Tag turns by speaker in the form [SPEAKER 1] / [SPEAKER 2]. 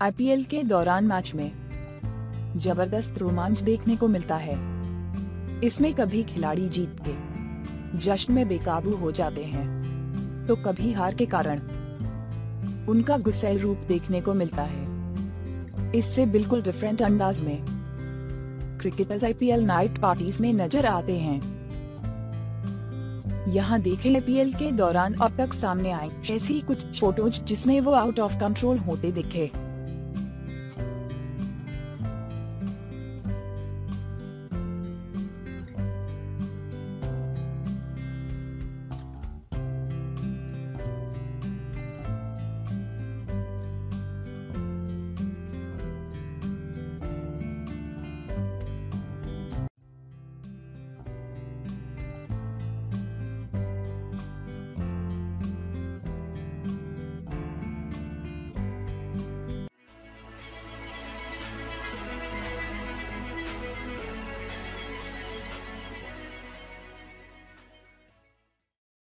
[SPEAKER 1] IPL के दौरान match में ज़बरदस्त रोमांच देखने को मिलता है। इसमें कभी खिलाड़ी जीत के जश्न में बेकाबू हो जाते हैं तो कभी हार के कारण उनका गुस्सेल रूप देखने को मिलता है। इससे बिल्कुल डिफरेंट अंदाज में क्रिकेटर्स आईपीएल नाइट पार्टीज़ में नज़र आते हैं। यहाँ देखें आईपीएल के दौरान अब तक सामने आई ऐसी कुछ फ़ोटोज़ जिसमें वो आउट ऑफ़ कंट्रोल होते दिखे।